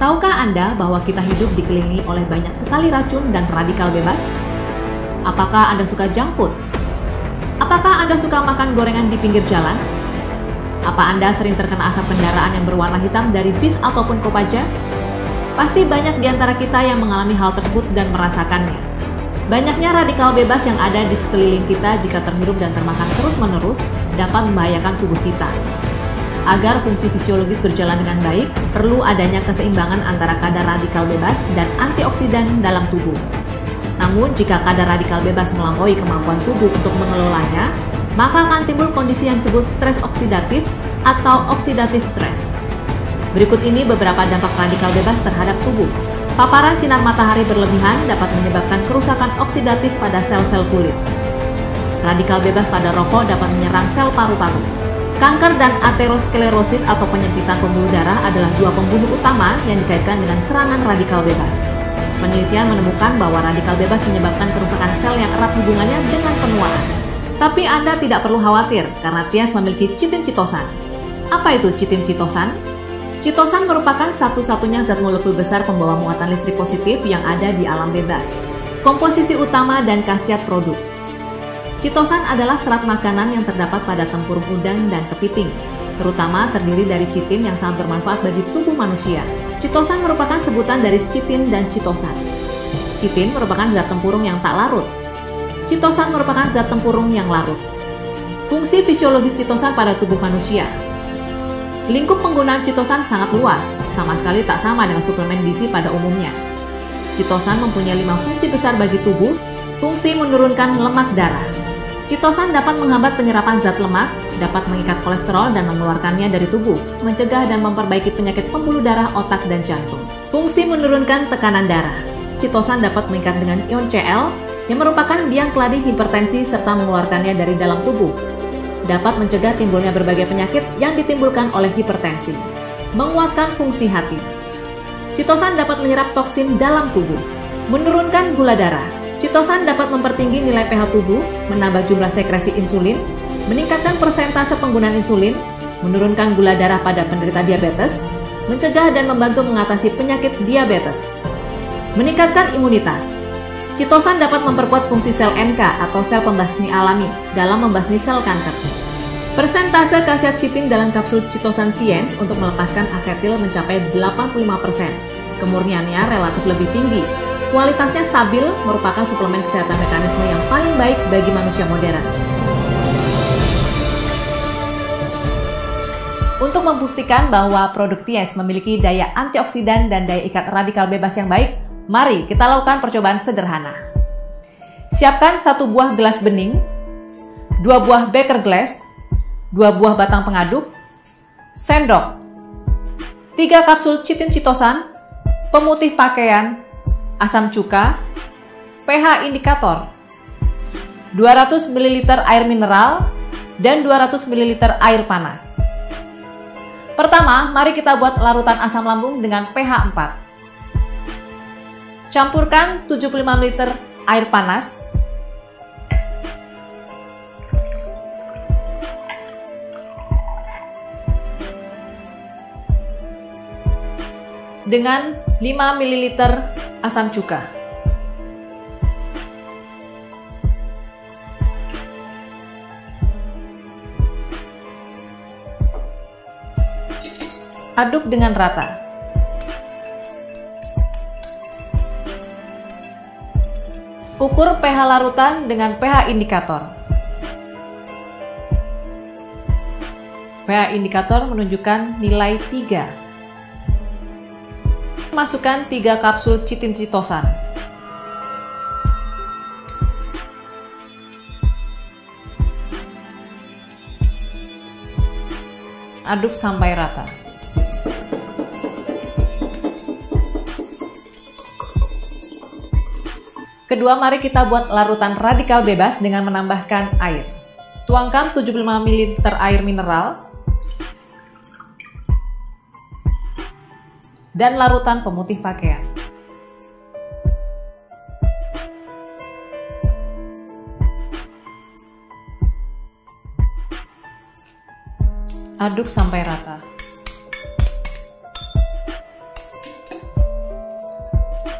Tahukah Anda bahwa kita hidup dikelilingi oleh banyak sekali racun dan radikal bebas? Apakah Anda suka junk food? Apakah Anda suka makan gorengan di pinggir jalan? Apa Anda sering terkena asap kendaraan yang berwarna hitam dari bis ataupun kopaja? Pasti banyak di antara kita yang mengalami hal tersebut dan merasakannya. Banyaknya radikal bebas yang ada di sekeliling kita jika terhirup dan termakan terus-menerus dapat membahayakan tubuh kita. Agar fungsi fisiologis berjalan dengan baik, perlu adanya keseimbangan antara kadar radikal bebas dan antioksidan dalam tubuh. Namun, jika kadar radikal bebas melampaui kemampuan tubuh untuk mengelolanya, maka akan timbul kondisi yang disebut stres oksidatif atau oksidatif stres. Berikut ini beberapa dampak radikal bebas terhadap tubuh. Paparan sinar matahari berlebihan dapat menyebabkan kerusakan oksidatif pada sel-sel kulit. Radikal bebas pada rokok dapat menyerang sel paru-paru. Kanker dan aterosklerosis atau penyempitan pembuluh darah adalah dua pembunuh utama yang dikaitkan dengan serangan radikal bebas. Penelitian menemukan bahwa radikal bebas menyebabkan kerusakan sel yang erat hubungannya dengan penuaan. Tapi Anda tidak perlu khawatir karena Tias memiliki citin citosan. Apa itu citin citosan? Citosan merupakan satu-satunya zat molekul besar pembawa muatan listrik positif yang ada di alam bebas. Komposisi utama dan khasiat produk. Citosan adalah serat makanan yang terdapat pada tempurung udang dan kepiting, terutama terdiri dari chitin yang sangat bermanfaat bagi tubuh manusia. Citosan merupakan sebutan dari chitin dan citosan. Chitin merupakan zat tempurung yang tak larut. Citosan merupakan zat tempurung yang larut. Fungsi fisiologis citosan pada tubuh manusia. Lingkup penggunaan citosan sangat luas, sama sekali tak sama dengan suplemen gizi pada umumnya. Citosan mempunyai lima fungsi besar bagi tubuh, fungsi menurunkan lemak darah, Citosan dapat menghambat penyerapan zat lemak, dapat mengikat kolesterol dan mengeluarkannya dari tubuh, mencegah dan memperbaiki penyakit pembuluh darah otak dan jantung. Fungsi menurunkan tekanan darah. Citosan dapat mengikat dengan ion Cl yang merupakan biang keladi hipertensi serta mengeluarkannya dari dalam tubuh. Dapat mencegah timbulnya berbagai penyakit yang ditimbulkan oleh hipertensi. Menguatkan fungsi hati. Citosan dapat menyerap toksin dalam tubuh, menurunkan gula darah, Citosan dapat mempertinggi nilai pH tubuh, menambah jumlah sekresi insulin, meningkatkan persentase penggunaan insulin, menurunkan gula darah pada penderita diabetes, mencegah dan membantu mengatasi penyakit diabetes. Meningkatkan imunitas. Citosan dapat memperkuat fungsi sel NK atau sel pembasmi alami dalam membasmi sel kanker. Persentase khasiat citin dalam kapsul citosan Tiens untuk melepaskan asetil mencapai 85%. Kemurniannya relatif lebih tinggi Kualitasnya stabil merupakan suplemen kesehatan mekanisme yang paling baik bagi manusia modern. Untuk membuktikan bahwa produk Ties memiliki daya antioksidan dan daya ikat radikal bebas yang baik, mari kita lakukan percobaan sederhana. Siapkan satu buah gelas bening, dua buah beker glass, dua buah batang pengaduk, sendok, tiga kapsul citin citosan, pemutih pakaian, asam cuka, pH indikator, 200 ml air mineral, dan 200 ml air panas. Pertama, mari kita buat larutan asam lambung dengan pH 4. Campurkan 75 ml air panas dengan 5 ml asam cuka. Aduk dengan rata. Ukur pH larutan dengan pH indikator. pH indikator menunjukkan nilai 3 Masukkan 3 kapsul citin citosan. Aduk sampai rata. Kedua, mari kita buat larutan radikal bebas dengan menambahkan air. Tuangkan 75 ml air mineral dan larutan pemutih pakaian. Aduk sampai rata.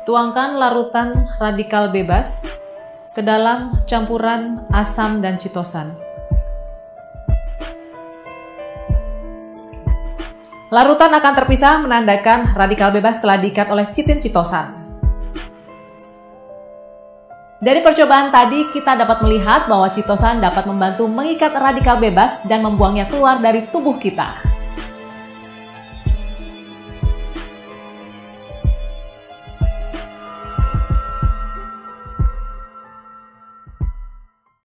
Tuangkan larutan radikal bebas ke dalam campuran asam dan citosan. Larutan akan terpisah menandakan radikal bebas telah diikat oleh citin citosan. Dari percobaan tadi, kita dapat melihat bahwa citosan dapat membantu mengikat radikal bebas dan membuangnya keluar dari tubuh kita.